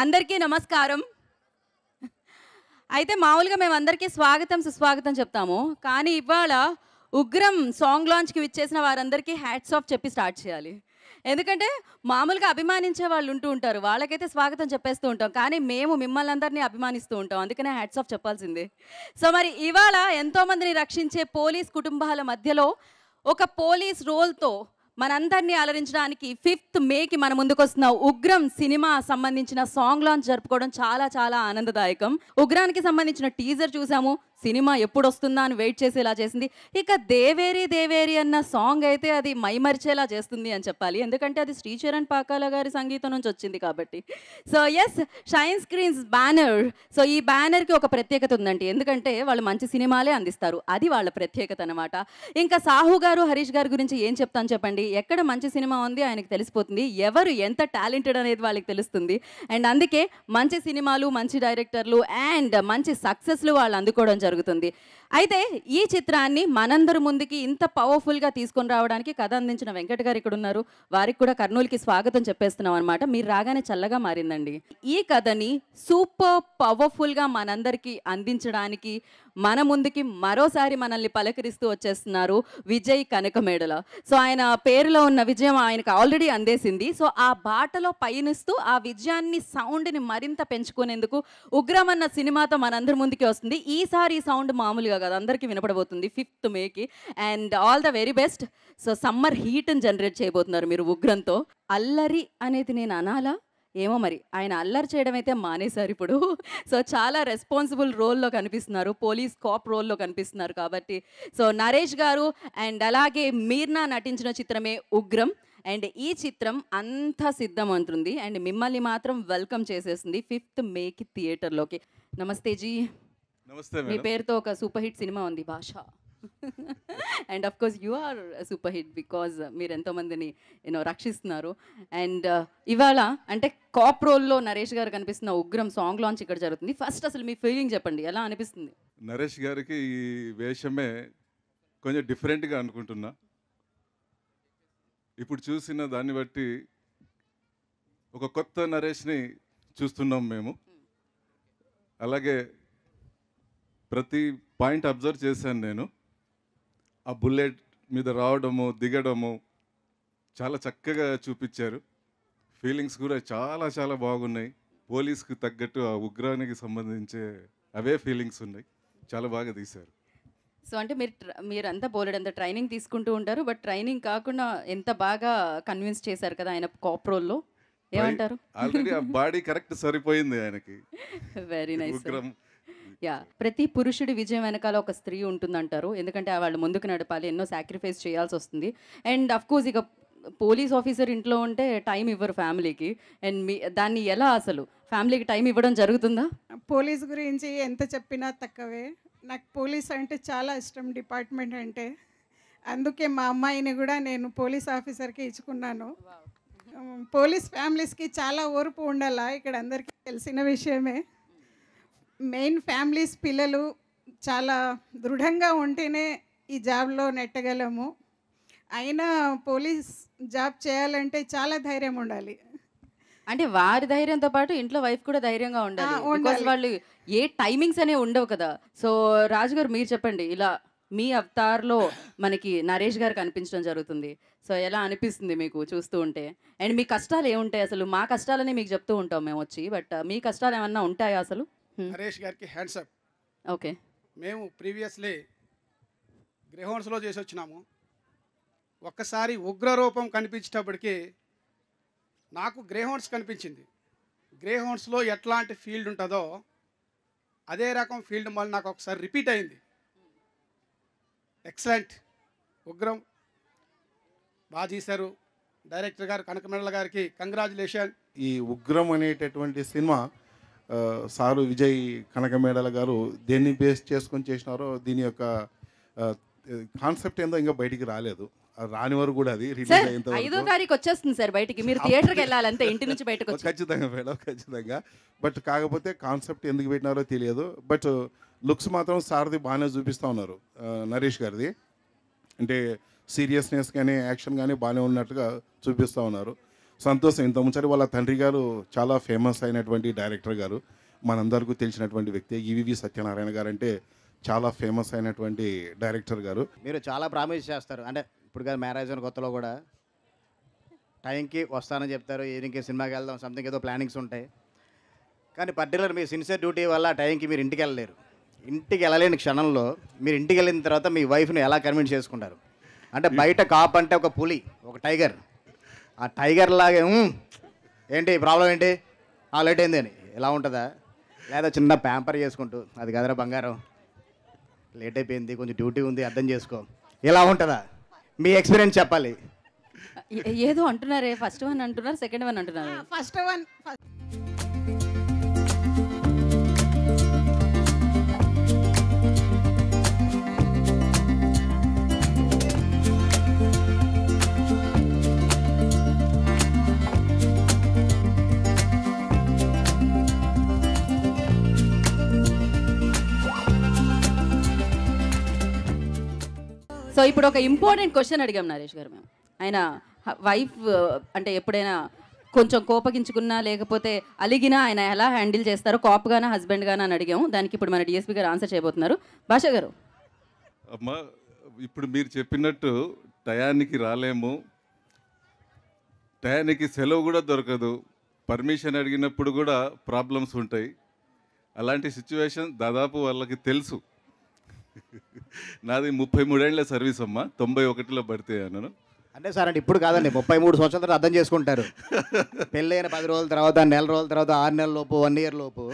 అందరికీ నమస్కారం. అయితే మామూలుగా మేము అందరికీ స్వాగతం సుస్వాగతం చెప్తాము. కానీ ఇవాళ ఉగ్రం సాంగ్ లాంచ్కి విచ్చేసిన వారందరికీ హ్యాట్స్ ఆఫ్ చెప్పి స్టార్ట్ చేయాలి. ఎందుకంటే మామూలుగా అభిమానించే వాళ్ళు ఉంటూ ఉంటారు. వాళ్ళకైతే స్వాగతం చెప్పేస్తూ ఉంటాం. కానీ మేము మిమ్మల్ని అందరినీ అభిమానిస్తూ ఉంటాం. అందుకనే హ్యాట్స్ ఆఫ్ చెప్పాల్సిందే. సో మరి ఇవాళ ఎంతోమందిని రక్షించే పోలీస్ కుటుంబాల మధ్యలో ఒక పోలీస్ రోల్తో మనందరినీ అలరించడానికి ఫిఫ్త్ మేకి మన ముందుకు వస్తున్న ఉగ్రం సినిమా సంబంధించిన సాంగ్ లాంచ్ జరుపుకోవడం చాలా చాలా ఆనందదాయకం. ఉగ్రానికి సంబంధించిన టీజర్ చూసాము. సినిమా ఎప్పుడు వస్తుందా అని వెయిట్ చేసేలా చేసింది. ఇక దేవేరి దేవేరి అన్న సాంగ్ అయితే అది మైమరిచేలా చేస్తుంది అని చెప్పాలి. ఎందుకంటే అది శ్రీచరణ్ పాకాల గారి సంగీతం నుంచి వచ్చింది కాబట్టి. So S Shine Screens banner so ఈ బ్యానర్కి ఒక ప్రత్యేకత ఉందండి. ఎందుకంటే వాళ్ళు మంచి సినిమాలే అందిస్తారు. అది వాళ్ళ ప్రత్యేకత అనమాట ఇంకా సాహు గారు హరీష్ గారి గురించి ఏం చెప్తాను చెప్పండి? ఎక్కడ మంచి సినిమా ఉంది? ఆయనకి తెలిసిపోతుంది. ఎవరు ఎంత టాలెంటెడ్ అనేది వాళ్ళకి తెలుస్తుంది. అండ్ అందుకే మంచి సినిమాలు మంచి డైరెక్టర్లు అండ్ మంచి సక్సెస్లు వాళ్ళు అందుకోవడం జరుగుతుంది జరుగుతుంది. అయితే ఈ చిత్రాన్ని మనందరి ముందుకి ఇంత పవర్ఫుల్గా తీసుకొని రావడానికి కథ అందించిన వెంకట గారు ఇక్కడ ఉన్నారు వారికి కూడా కర్నూలుకి స్వాగతం చెప్పేస్తున్నాం అనమాట మీరు రాగానే చల్లగా మారిందండి. ఈ కథని సూపర్ పవర్ఫుల్గా మనందరికీ అందించడానికి మన ముందుకి మరోసారి మనల్ని పలకరిస్తూ వచ్చేస్తున్నారు విజయ్ కనకమేడల. సో ఆయన పేరులో ఉన్న విజయం ఆయనకు ఆల్రెడీ అందేసింది. సో ఆ బాటలో పయనిస్తూ ఆ విజయాన్ని సౌండ్ని మరింత పెంచుకునేందుకు ఉగ్రమన్న సినిమాతో మనందరి ముందుకి వస్తుంది. ఈసారి ఈ సౌండ్ మామూలుగా కదా అందరికీ వినపడబోతుంది fifth మేకి. And all the very best. So summer హీట్ని generate చేయబోతున్నారు మీరు ఉగ్రంతో. అల్లరి అనేది నేను అనాలా? ఏమో మరి. ఆయన అల్లరి చేయడం అయితే మానేశారు ఇప్పుడు. సో చాలా రెస్పాన్సిబుల్ రోల్లో కనిపిస్తున్నారు. పోలీస్ కాప్ రోల్లో కనిపిస్తున్నారు కాబట్టి. సో నరేష్ గారు అండ్ అలాగే మీర్నా నటించిన చిత్రమే ఉగ్రం. అండ్ ఈ చిత్రం అంతా సిద్ధం అంటుంది అండ్ మిమ్మల్ని మాత్రం వెల్కమ్ చేసేస్తుంది ఫిఫ్త్ మేకి థియేటర్లోకి. నమస్తే జీ. నమస్తే మీ పేరుతో ఒక సూపర్ హిట్ సినిమా ఉంది Bhasha. And of course you are super hit because మీరు ఎంతో మందిని యూనో రక్షిస్తున్నారు. అండ్ ఇవాళ అంటే కాప్ రోల్లో నరేష్ గారు కనిపిస్తున్న ఉగ్రం సాంగ్ లాంచ్ ఇక్కడ జరుగుతుంది. ఫస్ట్ అసలు మీ ఫీలింగ్ చెప్పండి ఎలా అనిపిస్తుంది? నరేష్ గారికి ఈ వేషమే కొంచెం డిఫరెంట్గా అనుకుంటున్నా. ఇప్పుడు చూసిన దాన్ని బట్టి ఒక కొత్త నరేష్ని చూస్తున్నాం మేము. అలాగే ప్రతి పాయింట్ అబ్జర్వ్ చేశాను నేను. ఆ బుల్లెట్ మీద రావడము దిగడము చాలా చక్కగా చూపించారు. ఫీలింగ్స్ కూడా చాలా చాలా బాగున్నాయి. పోలీస్కి తగ్గట్టు ఆ ఉగ్రానికి సంబంధించే అవే ఫీలింగ్స్ ఉన్నాయి. చాలా బాగా తీశారు. సో అంటే మీరు మీరంతా బోలెడంత ట్రైనింగ్ తీసుకుంటూ ఉంటారు. బట్ ట్రైనింగ్ కాకుండా ఎంత బాగా కన్విన్స్ చేశారు కదా ఆయన కాప్ రోల్లో ఏమంటారు? ఆల్రెడీ ఆ బాడీ కరెక్ట్ సరిపోయింది ఆయనకి. వెరీ నైస్ ఉగ్రం యా ప్రతి పురుషుడి విజయం వెనకాల ఒక స్త్రీ ఉంటుందంటారు. ఎందుకంటే వాళ్ళు ముందుకు నడపాలి ఎన్నో సాక్రిఫైస్ చేయాల్సి వస్తుంది. అండ్ అఫ్ కోర్స్ ఇక పోలీస్ ఆఫీసర్ ఇంట్లో ఉంటే టైం ఇవ్వరు ఫ్యామిలీకి అండ్ మీ దాన్ని ఎలా అసలు? ఫ్యామిలీకి టైం ఇవ్వడం జరుగుతుందా? పోలీస్ గురించి ఎంత చెప్పినా తక్కువే. నాకు పోలీస్ అంటే చాలా ఇష్టం డిపార్ట్మెంట్ అంటే. అందుకే మా అమ్మాయిని కూడా నేను పోలీస్ ఆఫీసర్కి ఇచ్చుకున్నాను. పోలీస్ ఫ్యామిలీస్కి చాలా ఓర్పు ఉండాలా? ఇక్కడ అందరికీ తెలిసిన విషయమే. మెయిన్ ఫ్యామిలీస్ పిల్లలు చాలా దృఢంగా ఉంటేనే ఈ జాబ్లో నెట్టగలము. అయినా పోలీస్ జాబ్ చేయాలంటే చాలా ధైర్యం ఉండాలి. అంటే వారి ధైర్యంతో పాటు ఇంట్లో వైఫ్ కూడా ధైర్యంగా ఉండాలి. బికాస్ వాళ్ళు ఏ టైమింగ్స్ అనేవి ఉండవు కదా. సో రాజు గారు మీరు చెప్పండి ఇలా మీ అవతార్లో మనకి నరేష్ గారు కనిపించడం జరుగుతుంది. సో ఎలా అనిపిస్తుంది మీకు చూస్తూ ఉంటే? అండ్ మీ కష్టాలు ఏముంటాయి అసలు? మా కష్టాలని మీకు చెప్తూ ఉంటాం మేము వచ్చి బట్ మీ కష్టాలు ఏమన్నా ఉంటాయా అసలు? నరేష్ గారికి హ్యాండ్సప్ ఓకే. మేము ప్రీవియస్లీ గ్రేహౌండ్స్లో చేసి వచ్చినాము. ఒక్కసారి ఉగ్రరూపం కనిపించేటప్పటికి నాకు గ్రేహౌండ్స్ కనిపించింది. గ్రేహౌండ్స్లో ఎట్లాంటి ఫీల్డ్ ఉంటుందో అదే రకం ఫీల్డ్ మళ్ళీ నాకు ఒకసారి రిపీట్ అయింది. ఎక్సలెంట్ ఉగ్రం. బాగా చేశారు డైరెక్టర్ గారు కనకమెడల గారికి కంగ్రాచులేషన్. ఈ ఉగ్రం అనేటటువంటి సినిమా సారు విజయ్ కనకమేడల గారు దేన్ని బేస్ చేసుకొని చేసినారో దీని యొక్క కాన్సెప్ట్ ఏందో ఇంకా బయటికి రాలేదు. రాని వరకు కూడా అది రిలీజ్ ఐదో తారీఖు వచ్చేస్తుంది సార్ బయటికి. మీరు థియేటర్కి వెళ్ళాలంటే ఇంటి నుంచి బయటకు ఖచ్చితంగా మేడం ఖచ్చితంగా. బట్ కాకపోతే కాన్సెప్ట్ ఎందుకు పెట్టినారో తెలియదు. బట్ లుక్స్ మాత్రం సార్ది బాగానే చూపిస్తూ ఉన్నారు నరేష్ గారిది. అంటే సీరియస్నెస్ కానీ యాక్షన్ కానీ బాగానే ఉన్నట్టుగా చూపిస్తూ ఉన్నారు. సంతోషం. ఇంత ముంచరి వాళ్ళ తండ్రి గారు చాలా ఫేమస్ అయినటువంటి డైరెక్టర్ గారు. మనందరికీ తెలిసినటువంటి వ్యక్తి ఈవివి సత్యనారాయణ గారు అంటే చాలా ఫేమస్ అయినటువంటి డైరెక్టర్ గారు. మీరు చాలా ప్రామిస్ చేస్తారు. అంటే ఇప్పుడు కాదు మ్యారేజ్ అయిన కొత్తలో కూడా టైంకి వస్తానని చెప్తారు. ఈవినింగ్కి సినిమాకి వెళ్దాం సంథింగ్ ఏదో ప్లానింగ్స్ ఉంటాయి. కానీ పర్టికులర్ మీ సిన్సియర్ డ్యూటీ వల్ల టైంకి మీరు ఇంటికి వెళ్ళలేరు. ఇంటికి వెళ్ళలేని క్షణంలో మీరు ఇంటికి వెళ్ళిన తర్వాత మీ వైఫ్ని ఎలా కన్విన్స్ చేసుకుంటారు? అంటే బయట కాప్ అంటే ఒక పులి ఒక టైగర్ ఆ టైగర్ లాగే "ఉమ్, ఏంటి ప్రాబ్లం ఏంటి? ఆ లేట్ అయింది అని. ఎలా ఉంటుందా? లేదా చిన్న ప్యాంపర్ చేసుకుంటూ అది కదరా బంగారం లేట్ అయిపోయింది కొంచెం డ్యూటీ ఉంది అర్థం చేసుకో. ఇలా ఉంటుందా? మీ ఎక్స్పీరియన్స్ చెప్పాలి. ఏదో అంటున్నారే ఫస్ట్ వన్ అంటున్నారు సెకండ్ వన్ అంటున్నారు. ఫస్ట్ వన్ సో ఇప్పుడు ఒక ఇంపార్టెంట్ క్వశ్చన్ అడిగాం నరేష్ గారు మేము. ఆయన వైఫ్ uh, అంటే ఎప్పుడైనా కొంచెం కోపగించుకున్నా లేకపోతే అలిగినా ఆయన ఎలా హ్యాండిల్ చేస్తారో కాప్ హస్బెండ్ గానా అని అడిగాము. దానికి ఇప్పుడు మన డిఎస్పీ గారు ఆన్సర్ చేయబోతున్నారు. భాష గారు. అమ్మా ఇప్పుడు మీరు చెప్పినట్టు టయానికి రాలేము. టయానికి సెలవు కూడా దొరకదు. పర్మిషన్ అడిగినప్పుడు కూడా ప్రాబ్లమ్స్ ఉంటాయి. అలాంటి సిచ్యువేషన్ దాదాపు వాళ్ళకి తెలుసు. నాది ముప్పై మూడేళ్ళ సర్వీస్ అమ్మ తొంభై ఒకటిలో భర్తీ అయ్యాను అంటే సార్ అంటే ఇప్పుడు కాదండి ముప్పై మూడు సంవత్సరాల తర్వాత అర్థం చేసుకుంటారు. పెళ్ళైన పది రోజుల తర్వాత నెల రోజుల తర్వాత ఆరు నెలల లోపు వన్ ఇయర్ లోపు.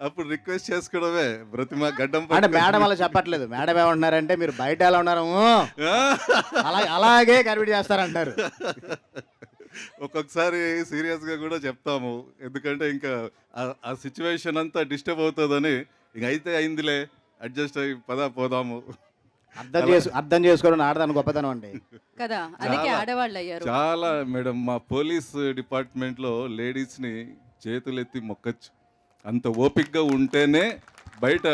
అప్పుడు రిక్వెస్ట్ చేసుకోవడమే. ప్రతిమ గడ్డం అంటే మేడం అలా చెప్పట్లేదు. మేడం ఏమంటున్నారంటే మీరు బయట ఎలా ఉన్నారు. అలా అలాగే కన్విట్ చేస్తారంటారు. ఒక్కొక్కసారి సీరియస్గా కూడా చెప్తాము. ఎందుకంటే ఇంకా ఆ- ఆ సిచ్యువేషన్ అంతా డిస్టర్బ్ అవుతుందని ఇంక అయితే అయిందిలే. అడ్జస్ట్ అయ్యి పదా పోదాము. అర్థం చేసు అర్థం చేసుకోవడం ఆడదాని గొప్పతనం అండి. కదా అందుకే చాలా- ఆడవాళ్ళు అయ్యారు. చాలా మేడం మా పోలీస్ డిపార్ట్మెంట్లో లేడీస్ని చేతులెత్తి మొక్కచ్చు. అంత ఓపిక్గా ఉంటేనే బయట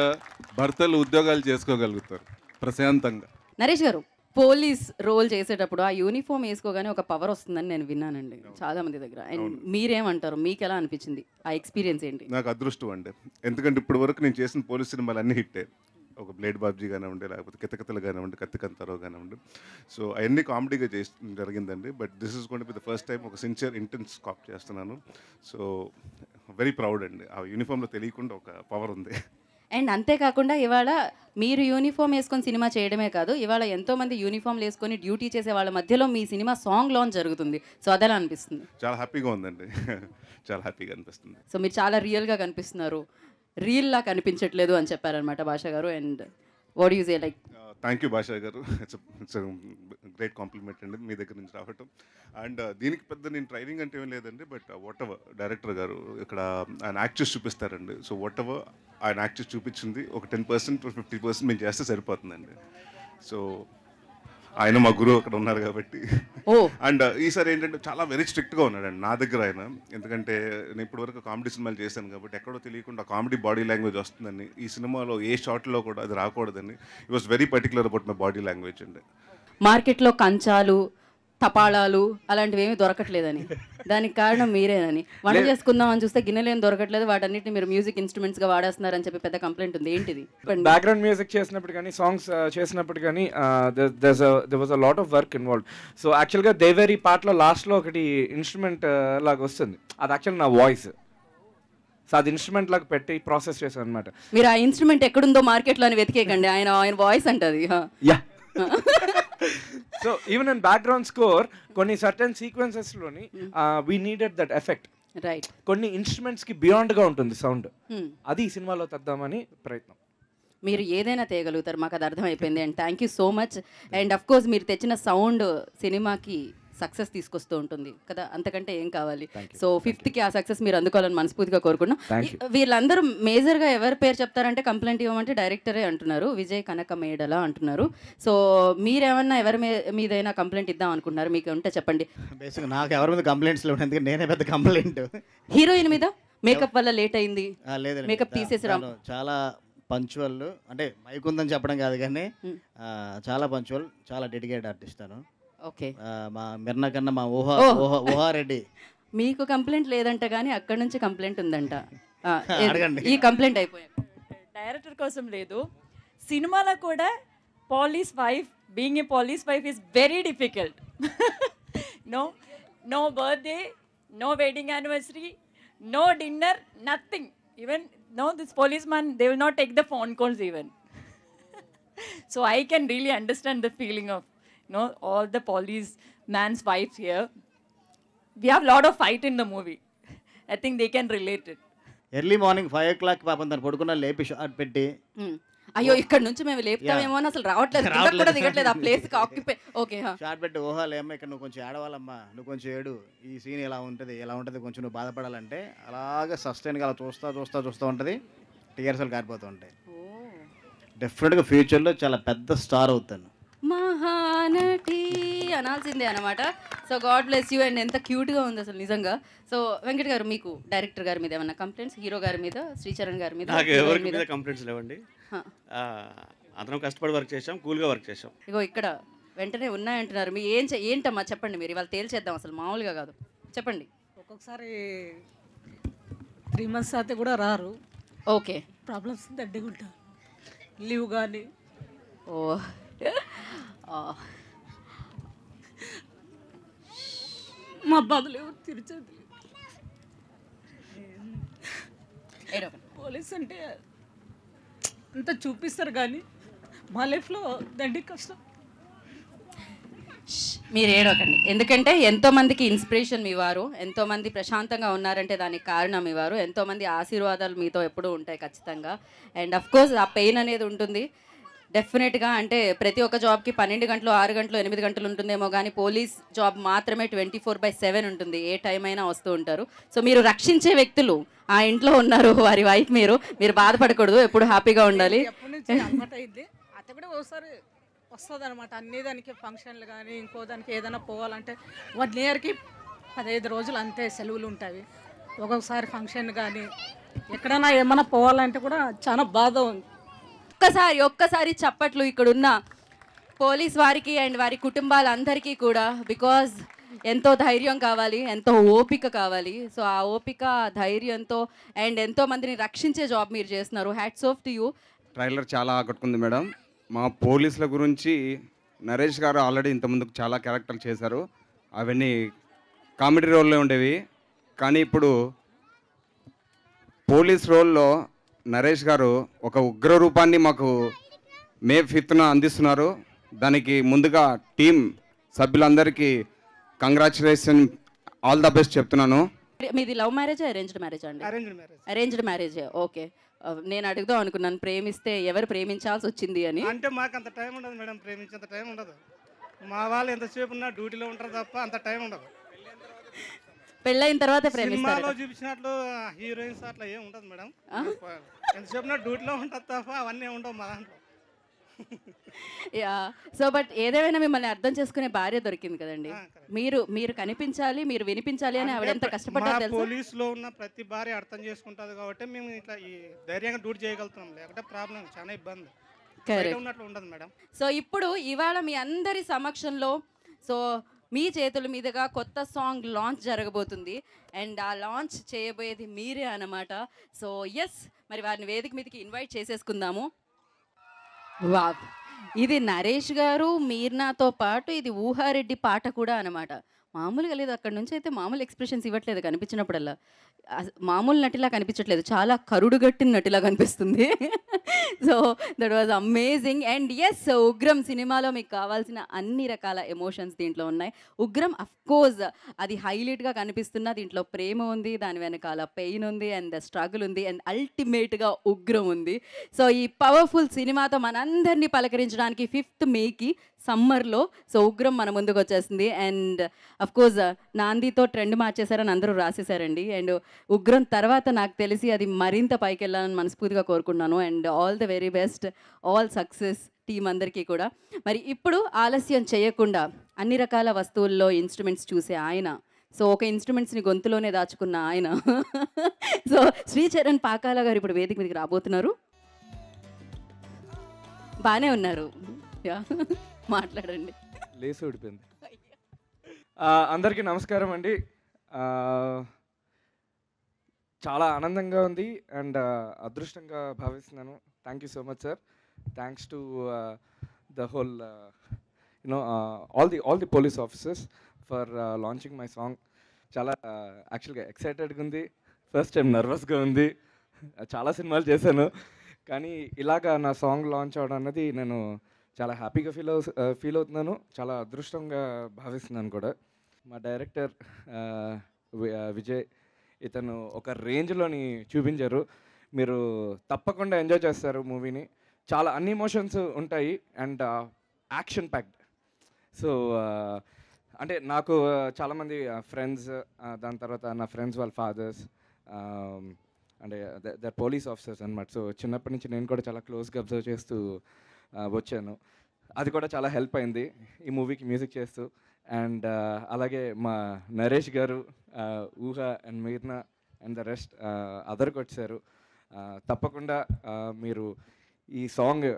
భర్తలు ఉద్యోగాలు చేసుకోగలుగుతారు ప్రశాంతంగా. నరేష్ గారు పోలీస్ రోల్ చేసేటప్పుడు ఆ యూనిఫామ్ వేసుకోగానే ఒక పవర్ వస్తుందని నేను విన్నానండి చాలా మంది దగ్గర. అండ్ మీరేమంటారు? మీకు ఎలా అనిపించింది ఆ ఎక్స్పీరియన్స్ ఏంటి? నాకు అదృష్టం అండి. ఎందుకంటే ఇప్పటి వరకు నేను చేసిన పోలీస్ సినిమాలు అన్నీ హిట్టే. ఒక బ్లేడ్ బాబ్జీ కానివ్వండి లేకపోతే కితకథలు కానివ్వండి కత్తి కంతారో కానివ్వండి. సో అవన్నీ కామెడీగా చేసి జరిగిందండి. But this is gonna be the first time ఒక సిన్సియర్ ఇంటెన్స్ కాప్ చేస్తున్నాను. సో వెరీ ప్రౌడ్ అండి. ఆ యూనిఫామ్లో తెలియకుండా ఒక పవర్ ఉంది. అండ్ అంతేకాకుండా ఇవాళ మీరు యూనిఫామ్ వేసుకొని సినిమా చేయడమే కాదు ఇవాళ ఎంతో మంది యూనిఫామ్ వేసుకొని డ్యూటీ చేసే వాళ్ళ మధ్యలో మీ సినిమా సాంగ్ లాంచ్ జరుగుతుంది. సో అదెలా అనిపిస్తుంది. చాలా హ్యాపీగా ఉందండి. చాలా హ్యాపీగా అనిపిస్తుంది. సో మీరు చాలా రియల్గా కనిపిస్తున్నారు. రియల్లా కనిపించట్లేదు అని చెప్పారనమాట భాష గారు and what you a like thank you Bhasha గారు. ఇట్స్ ఇట్స్ గ్రేట్ కాంప్లిమెంట్ అండి మీ దగ్గర నుంచి రావటం. అండ్ uh, దీనికి పెద్ద నేను ట్రైనింగ్ అంటే ఏం లేదండి బట్ వాట్ ఎవర్ డైరెక్టర్ గారు ఇక్కడ um, ఆయన యాక్చర్స్ చూపిస్తారండి. సో వాట్ ఎవర్ ఆయన యాక్చర్స్ చూపించింది ఒక టెన్ పర్సెంట్ ఫిఫ్టీ పర్సెంట్ మేము చేస్తే సరిపోతుందండి. సో ఆయన మా గురువు అక్కడ ఉన్నారు కాబట్టి. అండ్ ఈసారి ఏంటంటే చాలా వెరీ స్ట్రిక్ట్గా ఉన్నాడండి నా దగ్గర ఆయన. ఎందుకంటే నేను ఇప్పటివరకు కామెడీ సినిమాలు చేశాను కాబట్టి ఎక్కడో తెలియకుండా కామెడీ బాడీ లాంగ్వేజ్ వస్తుందని ఈ సినిమాలో ఏ షాట్లో కూడా అది రాకూడదని ఈ was very particular about my body language అండి. మార్కెట్లో కంచాలు తపాళాలు అలాంటివి ఏమీ దొరకట్లేదని. దానికి కారణం మీరేనని. వంట చేసుకుందాం అని చూస్తే గిన్నెలు ఏం దొరకట్లేదు వాటన్నిటిని మీరు మ్యూజిక్ ఇన్స్ట్రుమెంట్స్గా వాడేస్తున్నారని చెప్పి పెద్ద కంప్లైంట్ ఉంది. ఏంటిది. బ్యాక్గ్రౌండ్ మ్యూజిక్ చేసినప్పుడు కానీ సాంగ్స్ చేసినప్పుడు కానీ there was a lot of work involve so యాక్చువల్గా దేవేరి పాటలో లాస్ట్లో ఒకటి ఇన్స్ట్రుమెంట్ లాగా వస్తుంది. అది యాక్చువల్ నా వాయిస్ సో అది ఇన్స్ట్రుమెంట్ లాగా పెట్టి ప్రాసెస్ చేశాను అనమాట మీరు ఆ ఇన్స్ట్రుమెంట్ ఎక్కడుందో మార్కెట్లో అని వెతికేయకండి. ఆయన ఆయన వాయిస్ అంటది. Yeah so even in background score కొన్ని certain సీక్వెన్సెస్లోని we needed that effect right కొన్ని ఇన్స్ట్రుమెంట్స్కి బియాండ్గా ఉంటుంది సౌండ్ Hmm. అది ఈ సినిమాలో తెద్దామని ప్రయత్నం. మీరు ఏదైనా తేయగలుగుతారు మాకు అది అర్థమైపోయింది. And thank you so much and of course మీరు తెచ్చిన సౌండ్ సినిమాకి సక్సెస్ తీసుకొస్తూ ఉంటుంది కదా? అంతకంటే ఏం కావాలి? సో ఫిఫ్త్కి ఆ సక్సెస్ మీరు అందుకోవాలని మనస్ఫూర్తిగా కోరుకున్నాం వీళ్ళందరూ మేజర్గా ఎవరి పేరు చెప్తారంటే కంప్లైంట్ ఇవ్వమంటే డైరెక్టరే అంటున్నారు. విజయ్ కనక మేడల అంటున్నారు. సో మీరేమన్నా ఎవరి మీదైనా కంప్లైంట్ ఇద్దాం అనుకుంటున్నారు? మీకు ఉంటే చెప్పండి. బేసిక్ నాకు ఎవరి మీద కంప్లైంట్స్ లేవు నేనే పెద్ద కంప్లైంట్. హీరోయిన్ మీద? మేకప్ వల్ల లేట్ అయింది. తా- తీసేసి చాలా పంచువల్ అంటే మైక్ ఉందని చెప్పడం కాదు కానీ. ఆ, చాలా పంచువల్ చాలా డెడికేట్ ఆర్టిస్ట్ తను. ఓకే. మా మిర్నా కన్నా మా ఊహ ఓ. ఊహ ఊహారెడ్డి. మీకు కంప్లైంట్ లేదంట కానీ అక్కడ నుంచి కంప్లైంట్ ఉందంట. ఈ కంప్లైంట్ అయిపోయాక. డైరెక్టర్ కోసం లేదు. సినిమాలో కూడా police wife being a police wife is very difficult no no birthday no wedding anniversary no dinner nothing even no this police man they will not take the phone calls even so I can really understand the feeling of you know all the police man's wives here. We have a lot of fight in the movie. I think they can relate it. Early morning five o'clock పాపం తను పడుకున్న లేపి short పెట్టి. అయ్యో ఇక్కడ నుంచి మేము లేపుతామేమో అని అసలు రావట్లేదు కిందకు కూడా రావట్లేదు. దిగట్లేదు ఆ ప్లేస్కి ఆక్యుపై ఓకే షార్ట్ పెట్టి ఏమ్మా ఇక్కడ నువ్వు కొంచెం ఏడవాలమ్మా నువ్వు కొంచెం ఏడు ఈ సీన్ ఎలా ఉంటుంది ఎలా ఉంటుంది కొంచెం నువ్వు బాధపడాలంటే అలాగే సస్టైన్గా అలా చూస్తా చూస్తా చూస్తూ ఉంటుంది టీఆర్ఎస్ఎల్ కారిపోతూ ఉంటాయి డెఫినెట్గా ఫ్యూచర్లో చాలా పెద్ద స్టార్ అవుతాను అనాల్సిందే అనమాట so God bless you and ఎంత క్యూట్గా ఉంది అసలు నిజంగా. సో వెంకట్ గారు మీకు డైరెక్టర్ గారి మీద ఏమన్నా కంప్లైంట్స్ హీరో గారి మీద శ్రీచరణ్ గారి మీద? మీద? కంప్లైంట్స్ లేవండి. అందరం కష్టపడి వర్క్ చేసాం కూల్గా వర్క్ చేసాం ఇగో ఇక్కడ వెంటనే ఉన్నాయంటున్నారు. మీ ఏం చే- ఏంటమ్మా చెప్పండి మీరు? ఇవాళ తేల్చేద్దాం అసలు మామూలుగా కాదు. చెప్పండి. ఒక్కొక్కసారి త్రీ మంత్స్ అయితే కూడా రారు. ఓకే. ప్రాబ్లమ్స్ ఉంటారు లీవ్ కానీ ఓ ఆ, మా బాధలు ఎవరు తీర్చేది. పోలీస్ అంటే అంత చూపిస్తారు కానీ మా లైఫ్లో దండి కష్టం. మీరు ఏడవకండి ఎందుకంటే ఎంతో మందికి ఇన్స్పిరేషన్ మీ వారు ఎంతో మంది ప్రశాంతంగా ఉన్నారంటే దానికి కారణం మీ వారు ఎంతో మంది ఆశీర్వాదాలు మీతో ఎప్పుడూ ఉంటాయి ఖచ్చితంగా. అండ్ అఫ్ కోర్స్ ఆ పెయిన్ అనేది ఉంటుంది. డెఫినెట్గా అంటే ప్రతి ఒక్క జాబ్కి పన్నెండు గంటలు ఆరు గంటలు ఎనిమిది గంటలు ఉంటుందేమో కానీ పోలీస్ జాబ్ మాత్రమే ట్వంటీ ఫోర్ బై సెవెన్ ఉంటుంది. ఏ టైం అయినా వస్తూ ఉంటారు. సో మీరు రక్షించే వ్యక్తులు ఆ ఇంట్లో ఉన్నారు వారి వైఫ్ మీరు. మీరు బాధపడకూడదు ఎప్పుడు హ్యాపీగా ఉండాలి. ఎప్పటి కూడా ఒకసారి వస్తుంది అనమాట అన్ని దానికి ఫంక్షన్లు కానీ ఇంకో దానికి ఏదైనా పోవాలంటే వన్ ఇయర్కి పదహైదు రోజులు అంతే సెలవులు ఉంటాయి. ఒక్కొక్కసారి ఫంక్షన్ కానీ ఎక్కడైనా ఏమైనా పోవాలంటే కూడా చాలా బాధ ఉంది. ఒక్కసారి ఒక్కసారి చప్పట్లు ఇక్కడున్న పోలీస్ వారికి అండ్ వారి కుటుంబాలందరికీ కూడా బికాజ్ ఎంతో ధైర్యం కావాలి ఎంతో ఓపిక కావాలి. సో ఆ ఓపిక ధైర్యంతో అండ్ ఎంతో మందిని రక్షించే జాబ్ మీరు చేస్తున్నారు. Hats off to you trailer చాలా ఆకట్టుకుంది మేడం. మా పోలీసుల గురించి నరేష్ గారు ఆల్రెడీ ఇంతకుముందుకు చాలా క్యారెక్టర్లు చేశారు. అవన్నీ కామెడీ రోల్లో ఉండేవి. కానీ ఇప్పుడు పోలీస్ రోల్లో నరేష్ గారు ఒక ఉగ్ర రూపాన్ని మాకు మే ఫిఫ్త్న అందిస్తున్నారు. దానికి ముందుగా టీం సభ్యులందరికీ కంగ్రాచులేషన్ ఆల్ ద బెస్ట్ చెప్తున్నాను. మీది లవ్ మ్యారేజ్ అరేంజ్డ్ మ్యారేజ్ అండి? Arranged marriage. Arranged marriage okay. నేను అడుగుదాం అనుకున్నాను ప్రేమిస్తే ఎవరు ప్రేమించాల్సి వచ్చింది అని. అంటే మాకు అంత టైం ఉండదు మేడం ప్రేమించేంత టైం ఉండదు. మా వాళ్ళు ఎంతసేపు ఉన్నా డ్యూటీలో ఉంటారు తప్ప అంత టైం ఉండదు. పెళ్ళైన తర్వాత సినిమాలో చూపించినట్లు హీరోయిన్స్ అట్లా ఏం ఉండదు మేడం. ఎంతసేపు డ్యూటీలో ఉంటుంది తప్ప అవన్నీ ఉండవు మా దాంట్లో. యా. సో బట్ ఏదేమైనా మిమ్మల్ని అర్థం చేసుకునే భార్య దొరికింది కదండి. మీరు మీరు కనిపించాలి మీరు వినిపించాలి అని ఆవిడ ఎంత తెలుసా? పోలీసులో ఉన్న ప్రతి భార్య అర్థం చేసుకుంటుంది కాబట్టి మేము ఇట్లా ఈ ధైర్యంగా డ్యూటీ చేయగలుగుతున్నాం. లేకపోతే ప్రాబ్లం చాలా ఇబ్బంది. ఉన్నట్లు ఉండదు మేడం. సో ఇప్పుడు ఇవాళ మీ అందరి సమక్షంలో సో మీ చేతుల మీదుగా కొత్త సాంగ్ లాంచ్ జరగబోతుంది. అండ్ ఆ లాంచ్ చేయబోయేది మీరే అనమాట సో ఎస్ మరి వారిని వేదిక మీదకి ఇన్వైట్ చేసేసుకుందాము. వా ఇది నరేష్ గారు మీర్నాతో పాటు ఇది ఊహారెడ్డి పాట కూడా అనమాట మామూలుగా లేదు. అక్కడ నుంచి అయితే మామూలు ఎక్స్ప్రెషన్స్ ఇవ్వట్లేదు కనిపించినప్పుడల్లా. మామూలు నటిలా కనిపించట్లేదు. చాలా కరుడుగట్టిన నటిలా కనిపిస్తుంది. So that was amazing and yes Ugram cinema మీకు కావాల్సిన అన్ని రకాల ఎమోషన్స్ దీంట్లో ఉన్నాయి. ఉగ్రం అఫ్ కోర్స్ అది హైలైట్గా కనిపిస్తున్న దీంట్లో ప్రేమ ఉంది దాని వెనకాల పెయిన్ ఉంది అండ్ ద స్ట్రగుల్ ఉంది అండ్ అల్టిమేట్గా ఉగ్రం ఉంది. సో ఈ పవర్ఫుల్ సినిమాతో మనందరినీ పలకరించడానికి ఫిఫ్త్ మేకి సమ్మర్లో సో ఉగ్రం మన ముందుకు వచ్చేసింది. అండ్ కోర్స్ uh, నాందితో ట్రెండ్ మార్చేశారని అందరూ రాసేశారండి. అండ్ ఉగ్రం తర్వాత నాకు తెలిసి అది మరింత పైకి వెళ్ళాలని మనస్ఫూర్తిగా కోరుకున్నాను and all the very best all success team అందరికీ కూడా. మరి ఇప్పుడు ఆలస్యం చేయకుండా అన్ని రకాల వస్తువుల్లో ఇన్స్ట్రుమెంట్స్ చూసే ఆయన. సో ఒక ఇన్స్ట్రుమెంట్స్ని గొంతులోనే దాచుకున్న ఆయన. సో శ్రీచరణ్ పాకాల గారు ఇప్పుడు వేదిక మీదకి రాబోతున్నారు. బాగానే ఉన్నారు. యా మాట్లాడండి. లేసి ఊడిపోయింది. అందరికీ నమస్కారం అండి. చాలా ఆనందంగా ఉంది అండ్ అదృష్టంగా భావిస్తున్నాను. Thank you so much sir thanks to the whole you know all the all the police officers for launching my song చాలా యాక్చువల్గా ఎక్సైటెడ్గా ఉంది. ఫస్ట్ టైం నర్వస్గా ఉంది. చాలా సినిమాలు చేశాను. కానీ ఇలాగా నా సాంగ్ లాంచ్ అవడం అన్నది నేను చాలా హ్యాపీగా ఫీల్ అవు ఫీల్ అవుతున్నాను. చాలా అదృష్టంగా భావిస్తున్నాను కూడా. మా డైరెక్టర్ విజయ్ ఇతను ఒక రేంజ్లోని చూపించారు. మీరు తప్పకుండా ఎంజాయ్ చేస్తారు మూవీని. చాలా అన్ని ఎమోషన్స్ ఉంటాయి అండ్ యాక్షన్ ప్యాక్డ్. సో అంటే నాకు చాలామంది ఫ్రెండ్స్ దాని తర్వాత నా ఫ్రెండ్స్ వాళ్ళ ఫాదర్స్ అంటే దర్ పోలీస్ ఆఫీసర్స్ అనమాట సో చిన్నప్పటి నుంచి నేను కూడా చాలా క్లోజ్గా అబ్జర్వ్ చేస్తూ వచ్చాను. అది కూడా చాలా హెల్ప్ అయింది ఈ మూవీకి మ్యూజిక్ చేస్తూ. అండ్ అలాగే మా నరేష్ గారు Ooha and Mirna and the rest అదర్కి వచ్చారు. తప్పకుండా మీరు ఈ సాంగ్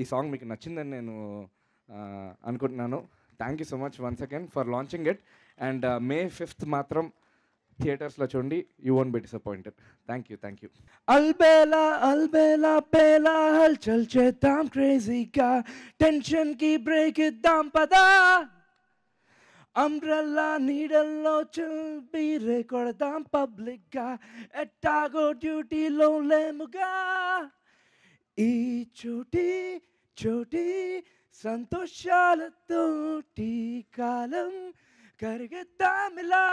ఈ సాంగ్ మీకు నచ్చిందని నేను అనుకుంటున్నాను. Thank you so much once again for launching it and May fifth మాత్రం థియేటర్స్లో చూడండి. You won't be disappointed thank you thank you అల్బేలా అల్బేలా పేలా హల్చల్ చేద్దాం క్రేజీగా టెన్షన్కి బ్రేక్ ఇద్దాం పదా. అంబ్రెల్లా నీడల్లో బీరే కొడదాం పబ్లిక్గా ఎట్టాగో డ్యూటీలో లేముగా ఈ చోటి చోటి సంతోషాలతోటి కాలం కరిగెత్తామిలా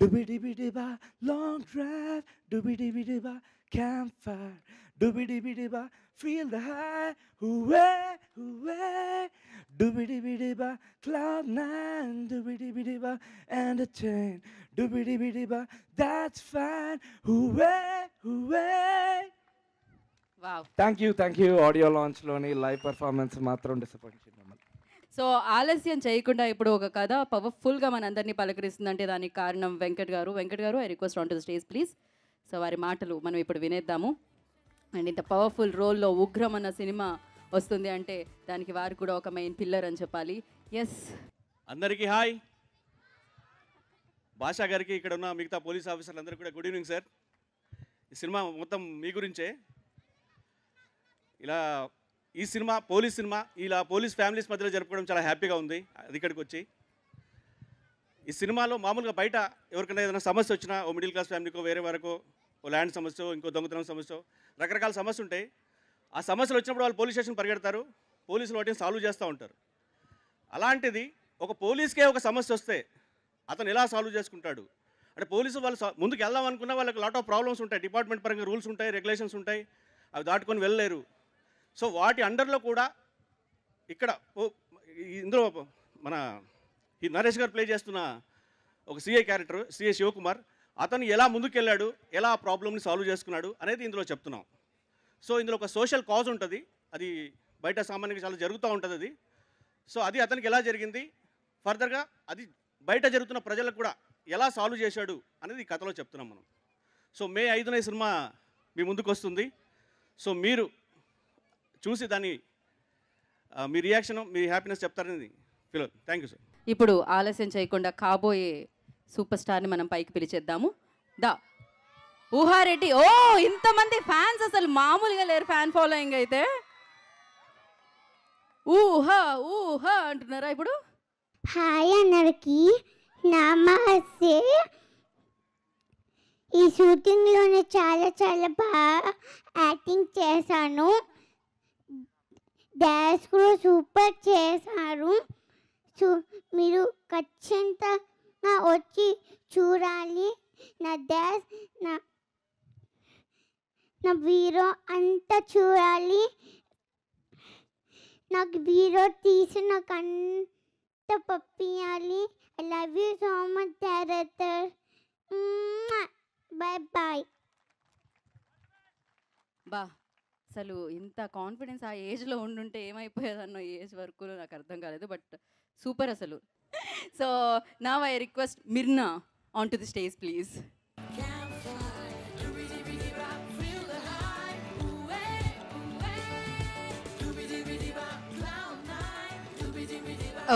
డుబిడిబిడిబా లాంగ్ డ్రైవ్ డుబిడిబిడిబా క్యాంప్ ఫైర్ డుబిడిబిడిబా ఫీల్ ద హై హువే హువే డుబిడిబిడిబా క్లౌడ్ నైన్ డుబిడిబిడిబా entertain డుబిడిబిడిబా that's fine. హువే హువే wow thank you thank you audio లాంచ్లోని live performance మాత్రం డిసప్పాయింట్ చేయండి సో ఆలస్యం చేయకుండా ఇప్పుడు ఒక కథ పవర్ఫుల్గా మనందరినీ పలకరిస్తుందంటే దానికి కారణం వెంకట్ గారు. వెంకట్ గారు I request on to the stage please so వారి మాటలు మనం ఇప్పుడు వినేద్దాము. అండ్ ఇంత పవర్ఫుల్ రోల్లో ఉగ్రం అన్న సినిమా వస్తుంది అంటే దానికి వారు కూడా ఒక మెయిన్ పిల్లర్ అని చెప్పాలి. ఎస్ అందరికీ హాయ్. భాషా గారికి ఇక్కడ ఉన్న మిగతా పోలీస్ ఆఫీసర్లు అందరికీ కూడా గుడ్ ఈవినింగ్ సార్. ఈ సినిమా మొత్తం మీ గురించే. ఇలా ఈ సినిమా పోలీస్ సినిమా ఇలా పోలీస్ ఫ్యామిలీస్ మధ్యలో జరుపుకోవడం చాలా హ్యాపీగా ఉంది. అది ఇక్కడికి వచ్చి. ఈ సినిమాలో మామూలుగా బయట ఎవరికైనా ఏదైనా సమస్య వచ్చినా ఓ మిడిల్ క్లాస్ ఫ్యామిలీకో వేరే వరకు ఓ ల్యాండ్ సమస్య ఇంకో దొంగతనం సమస్య రకరకాల సమస్యలు ఉంటాయి. ఆ సమస్యలు వచ్చినప్పుడు వాళ్ళు పోలీస్ స్టేషన్ పరిగెడతారు. పోలీసులు వాటిని సాల్వ్ చేస్తూ ఉంటారు. అలాంటిది ఒక పోలీస్కే ఒక సమస్య వస్తే అతను ఎలా సాల్వ్ చేసుకుంటాడు? అంటే పోలీసు వాళ్ళు ముందుకు వెళ్దాం అనుకున్నా వాళ్ళకి లాట్ ఆఫ్ ప్రాబ్లమ్స్ ఉంటాయి. డిపార్ట్మెంట్ పరంగా రూల్స్ ఉంటాయి రెగ్యులేషన్స్ ఉంటాయి. అవి దాటుకొని వెళ్ళలేరు. సో వాటి అండర్లో కూడా ఇక్కడ ఇందులో మన ఈ నరేష్ గారు ప్లే చేస్తున్న ఒక సిఐ క్యారెక్టర్ సిఐ శివకుమార్. అతను ఎలా ముందుకెళ్ళాడు ఎలా ఆ ప్రాబ్లమ్ని సాల్వ్ చేసుకున్నాడు అనేది ఇందులో చెప్తున్నాం. సో ఇందులో ఒక సోషల్ కాజ్ ఉంటుంది. అది బయట సామాన్యంగా చాలా జరుగుతూ ఉంటుంది అది. సో అది అతనికి ఎలా జరిగింది? ఫర్దర్గా అది బయట జరుగుతున్న ప్రజలకు కూడా ఎలా సాల్వ్ చేశాడు అనేది ఈ కథలో చెప్తున్నాం మనం. సో మే ఐదున ఈ సినిమా మీ ముందుకు వస్తుంది సో మీరు చూసి దాన్ని మీ రియాక్షన్ మీ హ్యాపీనెస్ చెప్తారని ఫిలో థ్యాంక్ యూ సార్. ఇప్పుడు ఆలస్యం చేయకుండా కాబోయే సూపర్ స్టార్ని మనం పైకి పిలిచేద్దాము. దా. ఊహారెడ్డి. ఓ ఇంతమంది ఫ్యాన్స్ అసలు మామూలుగా లేరు ఫ్యాన్ ఫాలోయింగ్ అయితే. ఊహ ఊహ అంటున్నారా ఇప్పుడు? హాయ్ అందరికి. నమస్తే. ఈ షూటింగ్లోనే చాలా చాలా బాగా యాక్టింగ్ చేశాను. డ్యాన్స్ కూడా సూపర్ చేశారు. చూ మీరు ఖచ్చితంగా వచ్చి చూడాలి. నా డాన్స్ నా నా వీరో అంతా చూడాలి. నాకు వీరో తీసి నాకు అంత పంపించాలి I love you so much director bye bye. బా అసలు ఇంత కాన్ఫిడెన్స్ ఆ ఏజ్లో ఉండుంటే ఏమైపోయేదన్నో ఏజ్ వరకు నాకు అర్థం కాలేదు బట్ సూపర్ అసలు. సో నా I request Mirna on to the stage please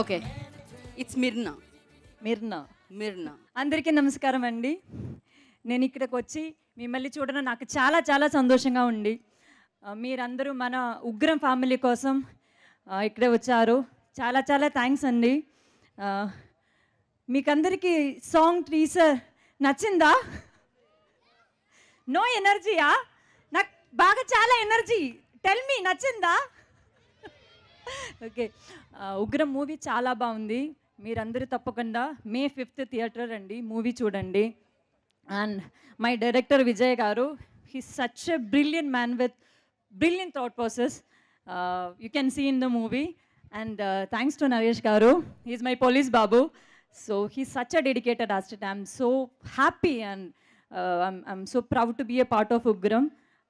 okay it's Mirna Mirna Mirna అందరికీ నమస్కారం అండి. నేను ఇక్కడికి వచ్చి మిమ్మల్ని చూడడం నాకు చాలా చాలా సంతోషంగా ఉంది. మీరందరూ మన ఉగ్రం ఫ్యామిలీ కోసం ఇక్కడే వచ్చారు. చాలా చాలా థ్యాంక్స్ అండి. మీకందరికీ సాంగ్ టీసర్ నచ్చిందా? నో ఎనర్జీయా నాకు బాగా చాలా ఎనర్జీ టెల్ మీ నచ్చిందా? ఓకే ఉగ్రం మూవీ చాలా బాగుంది. మీరందరూ తప్పకుండా మే ఫిఫ్త్ థియేటర్ అండి మూవీ చూడండి. అండ్ మై డైరెక్టర్ విజయ్ గారు he such a brilliant man with brilliant thought process you can see in the movie and thanks to Naresh garu he's my police Babu so he such a dedicated artist I'm so happy and I'm so proud to be a part of Ugram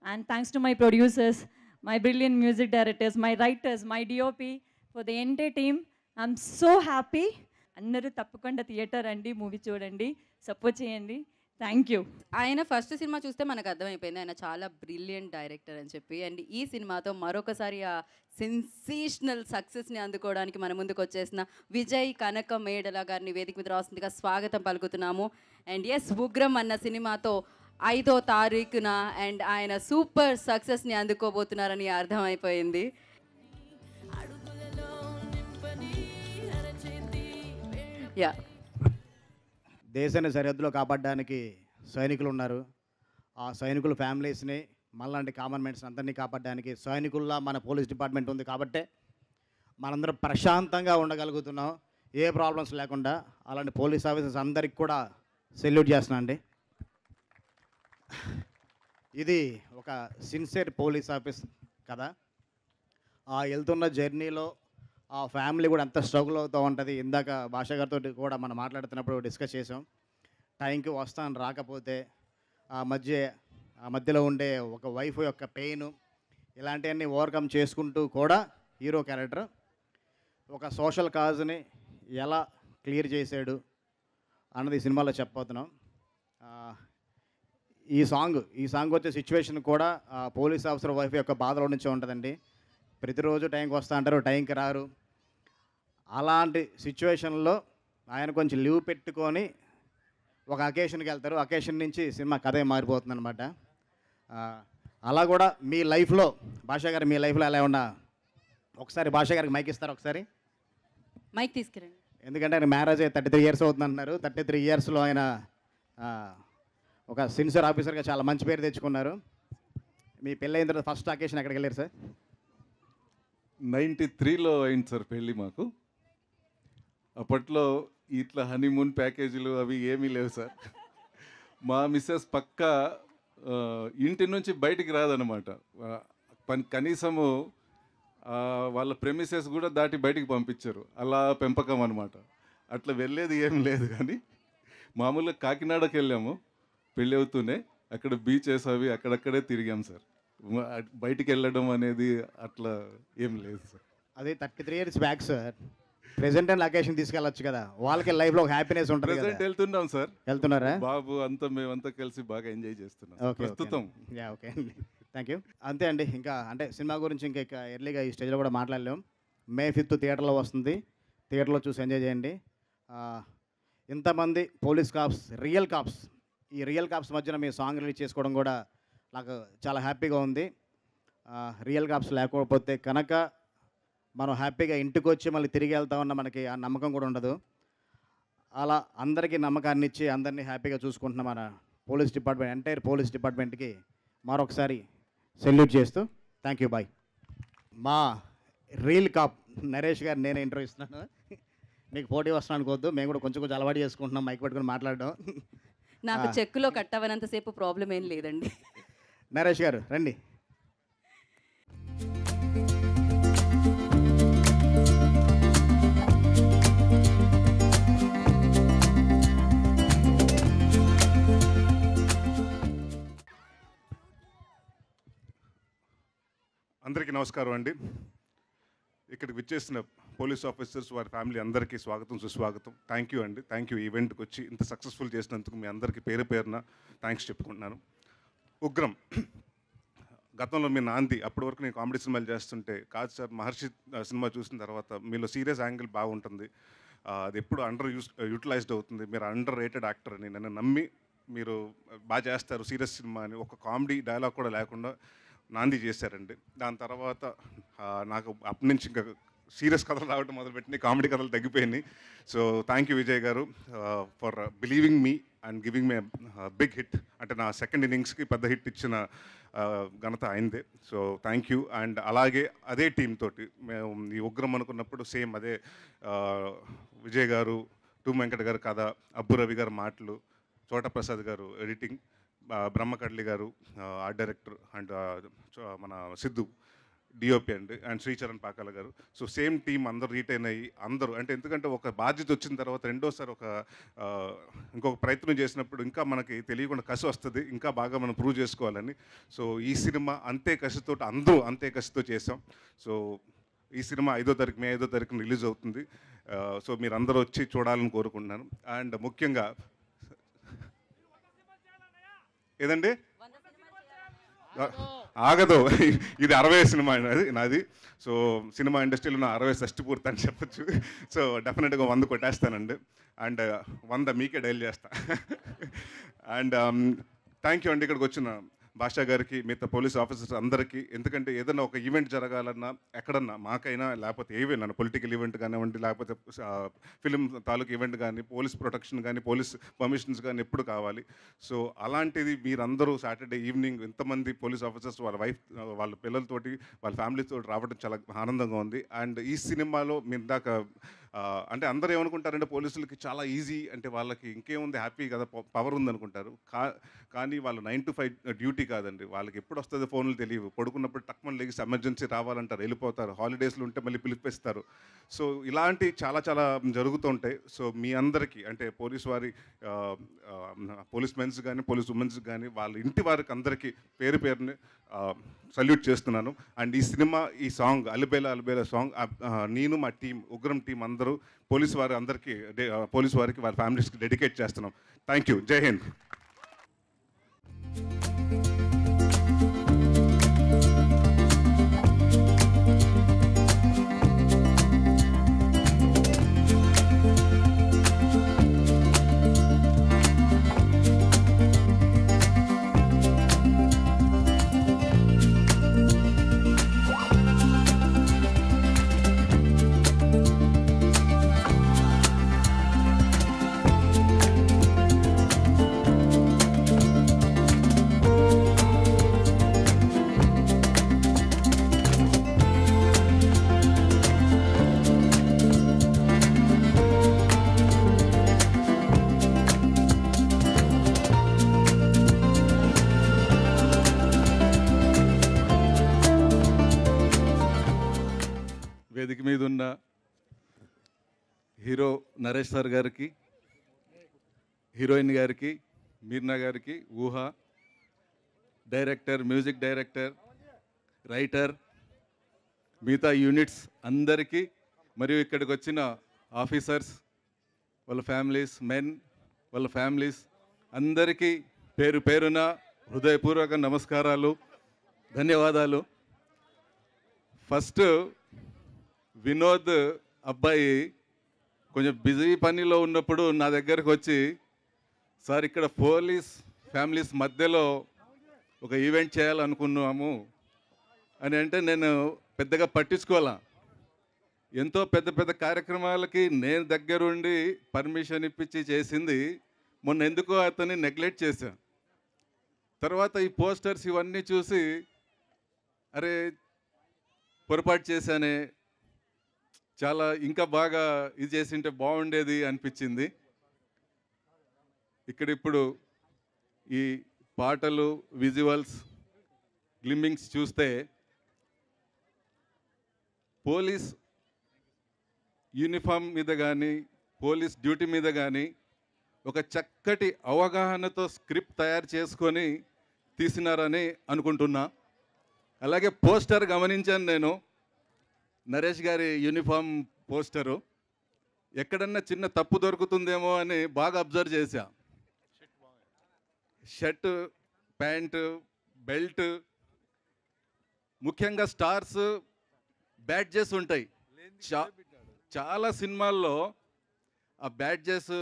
and thanks to my producers, my brilliant music directors, my writers, my DOP, for the entire team. I'm so happy. అందరూ తప్పకుండా theatre అండి movie చూడండి support చేయండి thank you ఆయన first cinema చూస్తే మనకు అర్థమైపోయింది. ఆయన చాలా బ్రిలియంట్ డైరెక్టర్ అని చెప్పి. అండ్ ఈ సినిమాతో మరొకసారి ఆ సెన్సేషనల్ సక్సెస్ని అందుకోవడానికి మన ముందుకు వచ్చేసిన విజయ్ కనక మేడల గారిని వేదిక మీద రాస్తుందిగా స్వాగతం పలుకుతున్నాము. అండ్ ఎస్ ఉగ్రం అన్న సినిమాతో ఐదో తారీఖున అండ్ ఆయన సూపర్ సక్సెస్ని అందుకోబోతున్నారని అర్థమైపోయింది. యా దేశాన్ని సరిహద్దులో కాపాడడానికి సైనికులు ఉన్నారు ఆ సైనికుల ఫ్యామిలీస్ని మళ్ళాంటి కామన్ మ్యాన్స్ అందరినీ కాపాడడానికి సైనికుల్లా మన పోలీస్ డిపార్ట్మెంట్ ఉంది కాబట్టే మనందరం ప్రశాంతంగా ఉండగలుగుతున్నాం. ఏ ప్రాబ్లమ్స్ లేకుండా అలాంటి పోలీస్ ఆఫీసర్స్ అందరికి కూడా సెల్యూట్ చేస్తున్నా అండి. ఇది ఒక సిన్సియర్ పోలీస్ ఆఫీస్ కదా. ఆ వెళ్తున్న జర్నీలో ఆ ఫ్యామిలీ కూడా అంత స్ట్రగుల్ అవుతూ ఉంటుంది. ఇందాక భాష గారితో కూడా మనం మాట్లాడుతున్నప్పుడు డిస్కస్ చేసాం టైంకి వస్తాను రాకపోతే ఆ మధ్య ఆ మధ్యలో ఉండే ఒక వైఫ్ యొక్క పెయిన్ ఇలాంటివన్నీ ఓవర్కమ్ చేసుకుంటూ కూడా హీరో క్యారెక్టర్ ఒక సోషల్ కాజ్ని ఎలా క్లియర్ చేశాడు అన్నది ఈ సినిమాలో చెప్పబోతున్నాం. ఈ సాంగ్ ఈ సాంగ్ వచ్చే సిచ్యువేషన్ కూడా పోలీస్ ఆఫీసర్ వైఫ్ యొక్క బాధలో నుంచి ఉంటుందండి. ప్రతిరోజు టైంకి వస్తా అంటారు టైంకి రారు. అలాంటి సిచ్యువేషన్లో ఆయన కొంచెం లీవ్ పెట్టుకొని ఒక అకేషన్కి వెళ్తారు. అకేషన్ నుంచి సినిమా కథే మారిపోతుంది అనమాట అలా కూడా మీ లైఫ్లో భాషా గారు మీ లైఫ్లో ఎలా ఉన్నా ఒకసారి భాషా గారికి మైక్ ఇస్తారు ఒకసారి? మైక్ తీసుకురండి. ఎందుకంటే ఆయన మ్యారేజ్ అయ్యి థర్టీ త్రీ ఇయర్స్ అవుతుంది అంటున్నారు థర్టీ త్రీ ఇయర్స్లో ఆయన ఆ, ఒక సిన్సియర్ ఆఫీసర్గా చాలా మంచి పేరు తెచ్చుకున్నారు. మీ పెళ్ళి అయిన తర్వాత ఫస్ట్ అకేషన్ ఎక్కడికి వెళ్ళారు సార్? నైంటీ త్రీలో అయింది సార్ పెళ్ళి మాకు. అప్పట్లో ఇట్లా హనీమూన్ ప్యాకేజీలు అవి ఏమీ లేవు సార్. మా మిస్సెస్ పక్కా ఇంటి నుంచి బయటికి రాదనమాట పని కనీసము వాళ్ళ ప్రెమిసెస్ కూడా దాటి బయటికి పంపించారు. అలా పెంపకం అనమాట అట్లా వెళ్ళేది ఏం లేదు కానీ మామూలుగా కాకినాడకి వెళ్ళాము. పెళ్ళి అవుతూనే అక్కడ బీచెస్ అవి అక్కడక్కడే తిరిగాం సార్. బయటికి వెళ్ళడం అనేది అట్లా ఏం లేదు సార్. అదే thirty three years back sir. Present and location తీసుకెళ్ళొచ్చు కదా. వాళ్ళకి లైఫ్లో ఒక హ్యాపీనెస్ ఉంటుంది ప్రెసెంట్ వెళ్తున్నాం సార్ వెళ్తున్నారా? బాబు అంతా మేమంతా కలిసి బాగా ఎంజాయ్ చేస్తున్నాం. ఓకే ప్రస్తుతం. యా ఓకే అండి థ్యాంక్ యూ అంతే అండి ఇంకా అంటే సినిమా గురించి ఇంకా ఎర్లీగా ఈ స్టేజ్లో కూడా మాట్లాడలేం. మే ఫిఫ్త్ థియేటర్లో వస్తుంది. థియేటర్లో చూసి ఎంజాయ్ చేయండి. ఆ, ఇంతమంది పోలీస్ కాప్స్ రియల్ కాప్స్ ఈ రియల్ కాప్స్ మధ్యన మీ సాంగ్ రిలీజ్ చేసుకోవడం కూడా నాకు చాలా హ్యాపీగా ఉంది. రియల్ కాప్స్ లేకపోతే కనుక మనం హ్యాపీగా ఇంటికి వచ్చి మళ్ళీ తిరిగి వెళ్తామన్న మనకి ఆ నమ్మకం కూడా ఉండదు. అలా అందరికీ నమ్మకాన్ని ఇచ్చి అందరినీ హ్యాపీగా చూసుకుంటున్న మన పోలీస్ డిపార్ట్మెంట్ ఎంటైర్ పోలీస్ డిపార్ట్మెంట్కి మరొకసారి సెల్యూట్ చేస్తూ థ్యాంక్ యూ బాయ్. మా రీల్ కాప్ నరేష్ గారు నేనే ఇంటర్వ్యూ ఇస్తున్నాను. మీకు పోటీ వస్తున్నాను అనుకోవద్దు మేము కూడా కొంచెం కొంచెం అలవాటు చేసుకుంటున్నాం మైక్ పట్టుకొని మాట్లాడడం. నాకు చెక్కులో కట్ అవ్వనంతసేపు ప్రాబ్లం ఏం లేదండి. నరేష్ గారు రండి. అందరికీ నమస్కారం అండి. ఇక్కడికి విచ్చేసిన పోలీస్ ఆఫీసర్స్ వారి ఫ్యామిలీ అందరికీ స్వాగతం సుస్వాగతం. థ్యాంక్ యూ అండి. థ్యాంక్ యూ ఈవెంట్కి వచ్చి ఇంత సక్సెస్ఫుల్ చేసినందుకు మీ అందరికీ పేరు పేరున థ్యాంక్స్ చెప్పుకుంటున్నాను. ఉగ్రం. గతంలో మీ నాంది అప్పటి వరకు నేను కామెడీ సినిమాలు చేస్తుంటే కాదు సార్ మహర్షి సినిమా చూసిన తర్వాత మీలో సీరియస్ యాంగిల్ బాగుంటుంది. అది ఎప్పుడు అండర్ యూస్ యూటిలైజ్డ్ అవుతుంది. మీరు అండర్ రేటెడ్ యాక్టర్ అని నన్ను నమ్మి మీరు బాగా చేస్తారు సీరియస్ సినిమా అని. ఒక కామెడీ డైలాగ్ కూడా లేకుండా నాంది చేశారండి. దాని తర్వాత నాకు అప్పటి నుంచి ఇంకా సీరియస్ కథలు రావడం మొదలుపెట్టినాయి కామెడీ కథలు తగ్గిపోయినాయి. సో థ్యాంక్ యూ విజయ్ గారు for believing me and giving me big hit. అంటే నా సెకండ్ ఇన్నింగ్స్కి పెద్ద హిట్ ఇచ్చిన ఘనత అయిందే సో థ్యాంక్ యూ అండ్ అలాగే అదే టీం తోటి మేము ఈ ఉగ్రం అనుకున్నప్పుడు సేమ్ అదే విజయ్ గారు టూ వెంకట గారు కథ అబ్బు రవి గారు మాటలు చోట ప్రసాద్ గారు ఎడిటింగ్ బ్రహ్మకడ్లి గారు ఆర్ట్ డైరెక్టర్ అండ్ మన సిద్ధు డిఓపి అండి అండ్ శ్రీచరణ్ పాకాల గారు. సో సేమ్ టీం అందరు రీటైన్ అయ్యి అందరూ అంటే ఎందుకంటే ఒక బాధ్యత వచ్చిన తర్వాత రెండోసారి ఒక ఇంకొక ప్రయత్నం చేసినప్పుడు ఇంకా మనకి తెలియకుండా కసి వస్తుంది ఇంకా బాగా మనం ప్రూవ్ చేసుకోవాలని. సో ఈ సినిమా అంతే కసితో అందరూ అంతే కసితో చేసాం. సో ఈ సినిమా ఐదో తారీఖు మే ఐదో తారీఖున రిలీజ్ అవుతుంది. సో మీరు అందరూ వచ్చి చూడాలని కోరుకుంటున్నాను. అండ్ ముఖ్యంగా ఏదండి? ఆగదు. ఇది అరవై సినిమా అది నాది. సో సినిమా ఇండస్ట్రీలో నా అరవై షష్టి పూర్తి అని చెప్పొచ్చు. సో డెఫినెట్గా వంద కొట్టేస్తానండి. అండ్ వంద మీకే డైల్ చేస్తా. అండ్ um, థ్యాంక్ యూ అండి ఇక్కడికి వచ్చిన భాషా గారికి మిగతా పోలీస్ ఆఫీసర్స్ అందరికీ ఎందుకంటే ఏదైనా ఒక ఈవెంట్ జరగాలన్నా ఎక్కడన్నా మాకైనా లేకపోతే ఏవైనా పొలిటికల్ ఈవెంట్ కానివ్వండి లేకపోతే ఫిలిం తాలూకు ఈవెంట్ కానీ పోలీస్ ప్రొటెక్షన్ కానీ పోలీస్ పర్మిషన్స్ కానీ ఎప్పుడు కావాలి. సో అలాంటిది మీరందరూ సాటర్డే ఈవినింగ్ ఇంతమంది పోలీస్ ఆఫీసర్స్ వాళ్ళ వైఫ్ వాళ్ళ పిల్లలతోటి వాళ్ళ ఫ్యామిలీతో రావడం చాలా ఆనందంగా ఉంది. అండ్ ఈ సినిమాలో మీరు ఇందాక అంటే అందరూ ఏమనుకుంటారంటే పోలీసులకి చాలా ఈజీ అంటే వాళ్ళకి ఇంకేముంది హ్యాపీ కదా పవర్ ఉందనుకుంటారు. కా కానీ వాళ్ళు నైన్ టు ఫైవ్ డ్యూటీ కాదండి. వాళ్ళకి ఎప్పుడు వస్తుంది ఫోన్లు తెలియవు. పడుకున్నప్పుడు టక్మని లెగిసి ఎమర్జెన్సీ రావాలంటారు వెళ్ళిపోతారు. హాలిడేస్లో ఉంటే మళ్ళీ పిలిపిస్తారు. సో ఇలాంటి చాలా చాలా జరుగుతూ ఉంటాయి. సో మీ అందరికీ అంటే పోలీస్ వారి పోలీస్ మెన్స్ కానీ పోలీస్ ఉమెన్స్ కానీ వాళ్ళ ఇంటి వారికి అందరికీ పేరు పేరుని సల్యూట్ చేస్తున్నాను. అండ్ ఈ సినిమా ఈ సాంగ్ అలిబేల అలిబేల సాంగ్ నేను మా టీం ఉగ్రం టీం అందరూ పోలీస్ వారి అందరికీ పోలీస్ వారికి వారి ఫ్యామిలీస్కి డెడికేట్ చేస్తున్నాం. Thank you Jai Hind Naresh sir గారికి హీరోయిన్ గారికి మీర్నా గారికి Ooha director music director writer మిగతా యూనిట్స్ అందరికీ మరియు ఇక్కడికి వచ్చిన ఆఫీసర్స్ వాళ్ళ ఫ్యామిలీస్ మెన్ వాళ్ళ ఫ్యామిలీస్ అందరికీ పేరు పేరున హృదయపూర్వక నమస్కారాలు ధన్యవాదాలు. ఫస్ట్ వినోద్ అబ్బాయి కొంచెం బిజీ పనిలో ఉన్నప్పుడు నా దగ్గరకు వచ్చి సార్ ఇక్కడ పోలీస్ ఫ్యామిలీస్ మధ్యలో ఒక ఈవెంట్ చేయాలనుకున్నాము. అని అంటే నేను పెద్దగా పట్టించుకోవాలా? ఎంతో పెద్ద పెద్ద కార్యక్రమాలకి నేను దగ్గరుండి పర్మిషన్ ఇప్పించి చేసింది మొన్న ఎందుకో అతన్ని నెగ్లెక్ట్ చేశాను తర్వాత ఈ పోస్టర్స్ ఇవన్నీ చూసి అరే పొరపాటు చేశానే చాలా ఇంకా బాగా ఇది చేసింటే బాగుండేది అనిపించింది. ఇక్కడ ఇప్పుడు ఈ పాటలు విజువల్స్ గ్లిమ్మింగ్స్ చూస్తే పోలీస్ యూనిఫామ్ మీద కానీ పోలీస్ డ్యూటీ మీద కానీ ఒక చక్కటి అవగాహనతో స్క్రిప్ట్ తయారు చేసుకొని తీసినారని అనుకుంటున్నా. అలాగే పోస్టర్ గమనించాను నేను. నరేష్ గారి యూనిఫామ్ పోస్టరు. ఎక్కడన్నా చిన్న తప్పు దొరుకుతుందేమో అని బాగా అబ్జర్వ్ చేశా. షర్టు ప్యాంటు బెల్ట్ ముఖ్యంగా స్టార్స్ బ్యాడ్జెస్ ఉంటాయి. చాలా సినిమాల్లో ఆ బ్యాడ్జెస్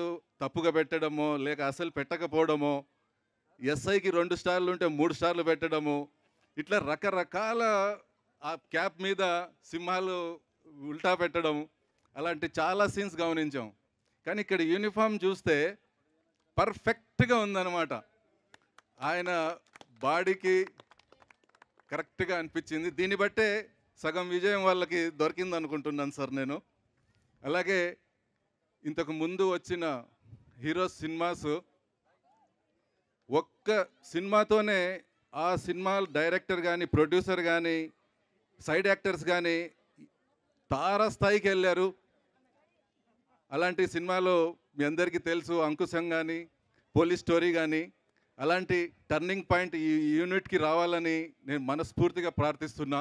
తప్పుగా పెట్టడము లేక అసలు పెట్టకపోవడము ఎస్ఐకి రెండు స్టార్లు ఉంటే మూడు స్టార్లు పెట్టడము ఇట్లా రకరకాల ఆ క్యాప్ మీద సింహాలు ఉల్టా పెట్టడం అలాంటి చాలా సీన్స్ గమనించాం. కానీ ఇక్కడ యూనిఫామ్ చూస్తే పర్ఫెక్ట్గా ఉందన్నమాట. ఆయన బాడీకి కరెక్ట్గా అనిపించింది. దీన్ని బట్టే సగం విజయం వాళ్ళకి దొరికింది అనుకుంటున్నాను సార్ నేను. అలాగే ఇంతకు ముందు వచ్చిన హీరో సినిమాస్ ఒక్క సినిమాతోనే ఆ సినిమా డైరెక్టర్ కానీ ప్రొడ్యూసర్ కానీ సైడ్ యాక్టర్స్ కానీ తారస్థాయికి వెళ్ళారు. అలాంటి సినిమాలో మీ అందరికీ తెలుసు అంకుశం కానీ పోలీస్ స్టోరీ కానీ అలాంటి టర్నింగ్ పాయింట్ ఈ యూనిట్కి రావాలని నేను మనస్ఫూర్తిగా ప్రార్థిస్తున్నా.